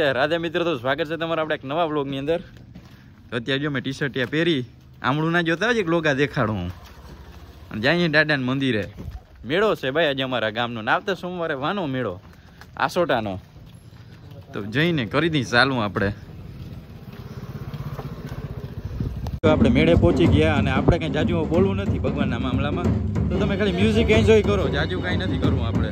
રાધે રાધે મિત્ર, તો સ્વાગત છે તમારા આપણે એક નવા બ્લોગની અંદર. તો અત્યારે જો મેં ટી શર્ટ ત્યાં પહેરી, આમળું ના જોતા હોય એક લોગા દેખાડું હું. અને જઈએ મંદિરે. મેળો છે ભાઈ આજે અમારા ગામનો. ને આવતા સોમવારે વાનો મેળો, આસોટાનો. તો જઈને કરી દઈ ચાલું આપણે. તો આપણે મેળે પહોંચી ગયા અને આપણે કંઈ જાજુ બોલવું નથી ભગવાનના મામલામાં. તો તમે ખાલી મ્યુઝિક એન્જોય કરો, જાજુ કાંઈ નથી કરવું આપણે.